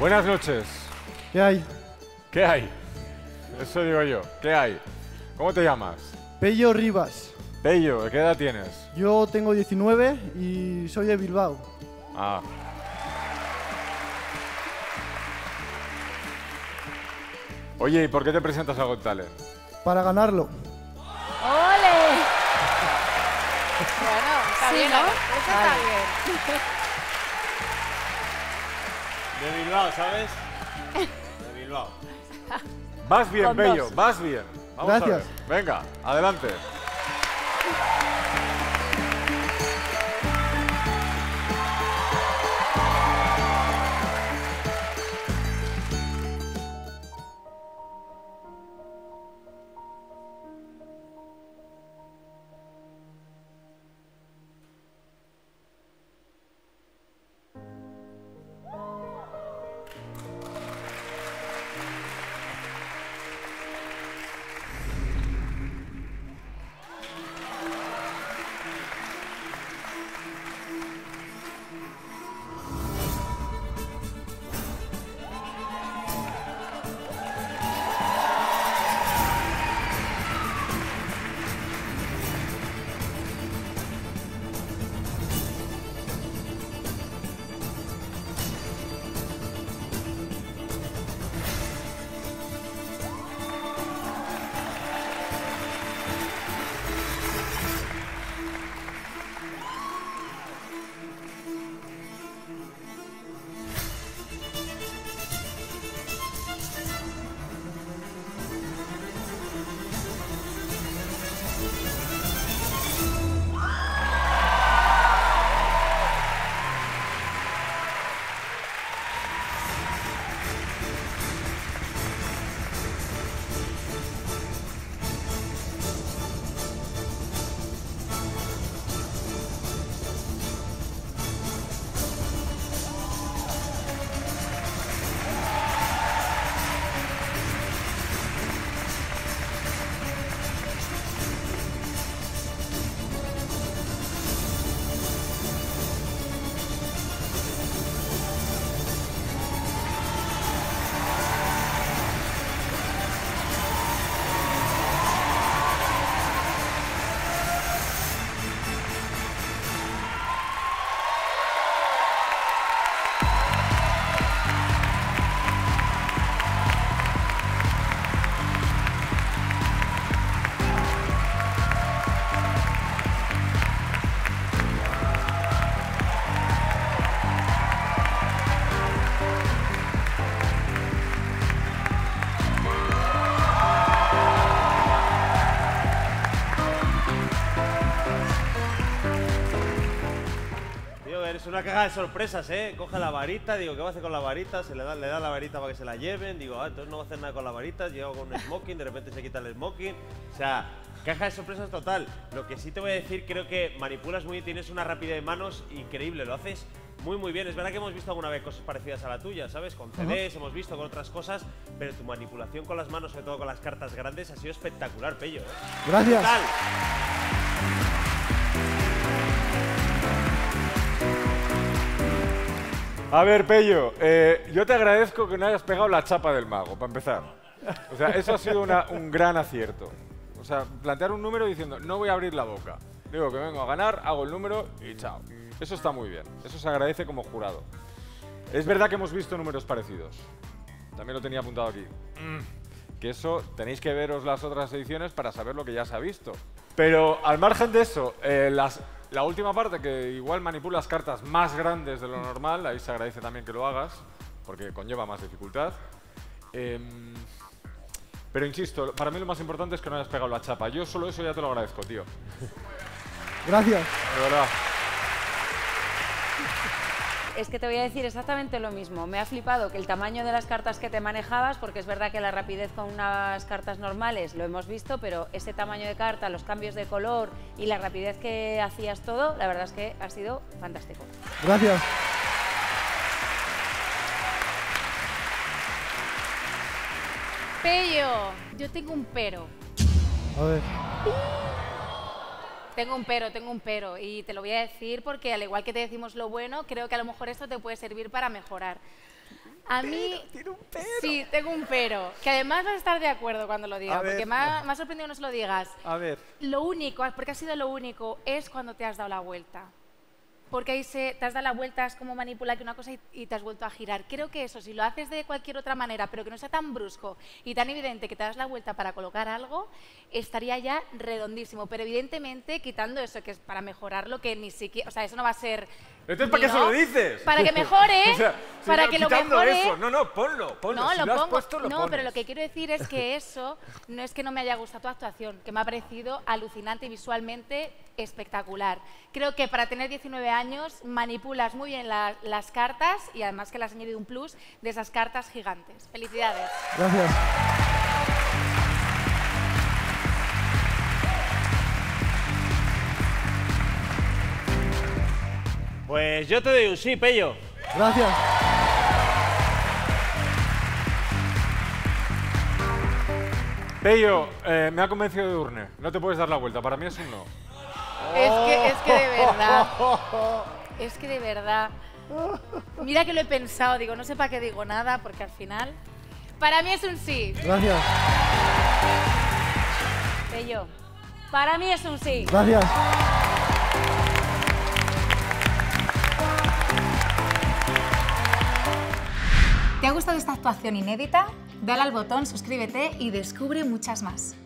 Buenas noches. ¿Qué hay? ¿Qué hay? Eso digo yo. ¿Qué hay? ¿Cómo te llamas? Pello Rivas. Pello, ¿qué edad tienes? Yo tengo 19 y soy de Bilbao. Ah. Oye, ¿y por qué te presentas a Got Talent? Para ganarlo. ¡Ole! Bueno, está Sí, bien, ¿no? Eso está bien. De Bilbao, ¿sabes? De Bilbao. Vas bien, dos. vas bien. Vamos a Gracias. ver. Venga, adelante. Tío, eres una caja de sorpresas, ¿eh? Coge la varita, digo, ¿qué va a hacer con la varita? Se le da, le da la varita para que se la lleven. Digo, ah, entonces no va a hacer nada con la varita. Llego con un smoking, de repente se quita el smoking. O sea, caja de sorpresas total. Lo que sí te voy a decir, creo que manipulas muy bien, tienes una rapidez de manos increíble, lo haces muy, muy bien. Es verdad que hemos visto alguna vez cosas parecidas a la tuya, ¿sabes? Con CDs, hemos visto con otras cosas, pero tu manipulación con las manos, sobre todo con las cartas grandes, ha sido espectacular, Pello. ¿eh? Gracias. A ver, Pello, eh, yo te agradezco que no hayas pegado la chapa del mago, para empezar. O sea, eso ha sido un gran acierto. O sea, plantear un número diciendo, no voy a abrir la boca. Digo que vengo a ganar, hago el número y chao. Eso está muy bien. Eso se agradece como jurado. Es verdad que hemos visto números parecidos. También lo tenía apuntado aquí. Que eso tenéis que veros las otras ediciones para saber lo que ya se ha visto. Pero al margen de eso, eh, las- la última parte que igual manipulas cartas más grandes de lo normal, ahí se agradece también que lo hagas, porque conlleva más dificultad. Em, pero insisto, para mí lo más importante es que no hayas pegado la chapa. Yo solo eso ya te lo agradezco, tío. Gracias. De verdad. Es que te voy a decir exactamente lo mismo. Me ha flipado que el tamaño de las cartas que te manejabas, porque es verdad que la rapidez con unas cartas normales lo hemos visto, pero ese tamaño de carta, los cambios de color y la rapidez que hacías todo, la verdad es que ha sido fantástico. Gracias. Pello, yo tengo un pero. A ver. Tengo un pero, tengo un pero. Y te lo voy a decir porque al igual que te decimos lo bueno, creo que a lo mejor esto te puede servir para mejorar. A mí. Sí, tengo un pero. Que además vas a estar de acuerdo cuando lo diga, A ver. porque me ha, me ha sorprendido que no se lo digas. A ver. Lo único, porque ha sido lo único, es cuando te has dado la vuelta. Porque ahí se, te has dado la vuelta, es como manipular que una cosa y, y te has vuelto a girar. Creo que eso, si lo haces de cualquier otra manera, pero que no sea tan brusco y tan evidente que te das la vuelta para colocar algo, estaría ya redondísimo. Pero evidentemente, quitando eso, que es para mejorarlo, que ni siquiera. O sea, eso no va a ser. Entonces, ¿para qué ni se no. lo dices? Para que mejore. O sea, para no, que lo mejore. eso. No, no, ponlo, ponlo. No, si lo lo has pongo. puesto, lo no, pones. pero lo que quiero decir es que eso no es que no me haya gustado tu actuación, que me ha parecido alucinante y visualmente espectacular. Creo que para tener 19 años manipulas muy bien la- las cartas y además que le has añadido un plus de esas cartas gigantes. Felicidades. Gracias. Pues yo te doy un sí, Pello. Gracias. Pello, eh, me ha convencido de Urne. No te puedes dar la vuelta. Para mí es un no. Es que, es que de verdad. Es que de verdad. Mira que lo he pensado, digo, no sé para qué digo nada, porque al final. Para mí es un sí. Gracias. Pello, para mí es un sí. Gracias. ¿Te ha gustado esta actuación inédita? Dale al botón, suscríbete y descubre muchas más.